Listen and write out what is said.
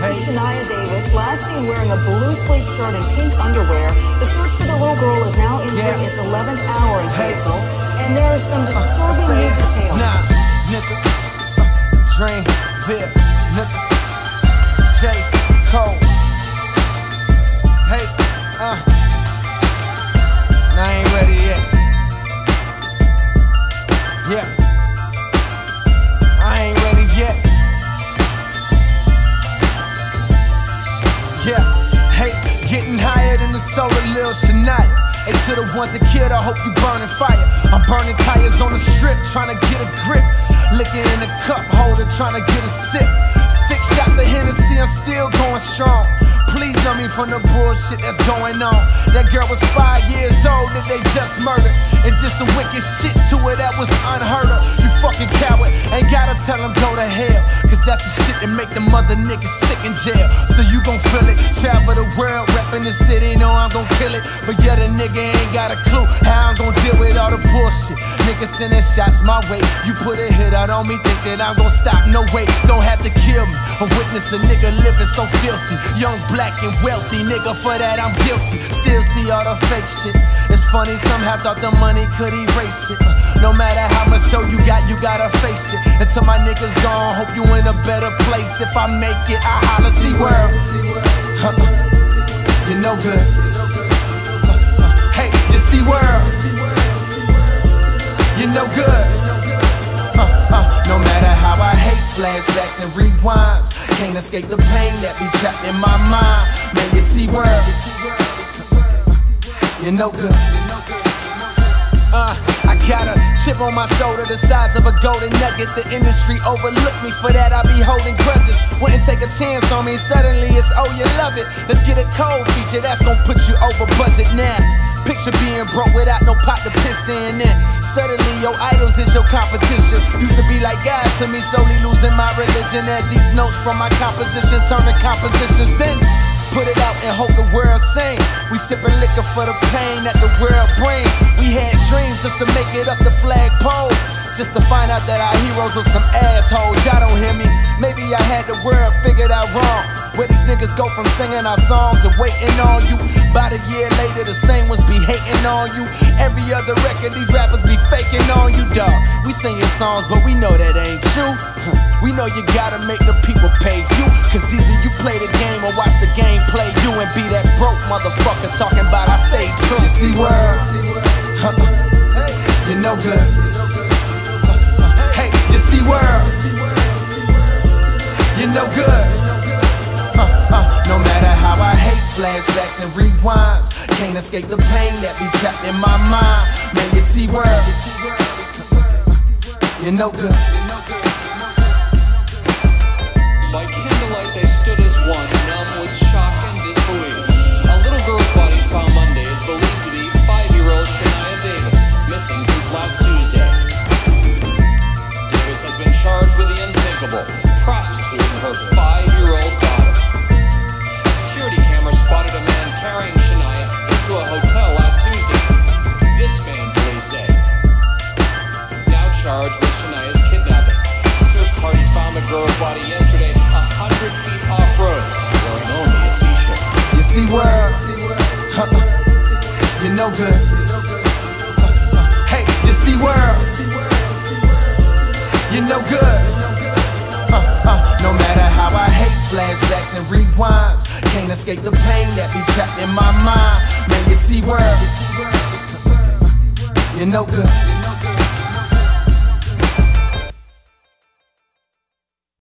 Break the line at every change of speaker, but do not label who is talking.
This is Shaniya Davis, last seen wearing a blue sleep shirt and pink underwear. The search for the little girl is now entering its 11th hour in. Fayetteville, and there are some disturbing new details.
Nah, nigga. Uh, Dream, Vip. Lil Shaniya. Hey, to the ones that killed, I hope you burning fire. I'm burning tires on the strip, trying to get a grip. Licking in the cup holder, trying to get a sip. Six shots of Hennessy, I'm still going strong. Please know me from the bullshit that's going on. That girl was five years old that they just murdered. And did some wicked shit to her that was unheard of. You fucking coward, ain't gotta tell him go to hell. That's the shit that make the mother niggas sick in jail. So you gon' feel it. Travel the world, reppin' the city, know I'm gon' kill it. But yeah, the nigga ain't got a clue how I'm gon' deal with all the bullshit. Niggas sending shots my way. You put a hit out on me, think that I'm gon' stop. No way, don't have to kill me. A witness a nigga living so filthy. Young, black, and wealthy, nigga, for that I'm guilty. Still see all the fake shit. It's funny, somehow thought the money could erase it. No matter how much dough you got, you gotta face it. Until my niggas gone, hope you in a better place. If I make it, I holla, see world. You're no good. Flashbacks and rewinds, can't escape the pain that be trapped in my mind. Man, you see world. You're no good. Uh, I got a chip on my shoulder the size of a golden nugget. The industry overlooked me for that. I be holding grudges. Wouldn't take a chance on me. Suddenly it's oh you love it. Let's get a Cole feature that's gonna put you over budget now. Picture being broke without no pot to piss in. Then suddenly your idols is your competition. Used to be like God to me, slowly losing my religion as these notes from my composition turn to compositions. Then Put it out and hope the world sing. We sipping liquor for the pain that the world bring. We had dreams just to make it up the flagpole. Just to find out that our heroes were some assholes. Y'all don't hear me. Maybe I had the world figured out wrong. Where these niggas go from singing our songs and waiting on you. About a year later, the same ones be hating on you. Every other record, these rappers be faking on you, dog. We sing your songs, but we know that ain't true. We know you gotta make the people pay you. Cause either you play the game or watch the game play you and be that broke motherfucker talking about I stay true. You see world, you're no good. Hey, you see world, you're no good. No matter how I hate flashbacks and rewinds, can't escape the pain that be trapped in my mind. Man, you see world, you're no good.
Girl's body yesterday, a hundred feet off-road, wearing only a t-shirt.
You see world, you're no good. Hey, you see world, you're no good. No matter how I hate flashbacks and rewinds, can't escape the pain that be trapped in my mind. Man, you see world, you're no good.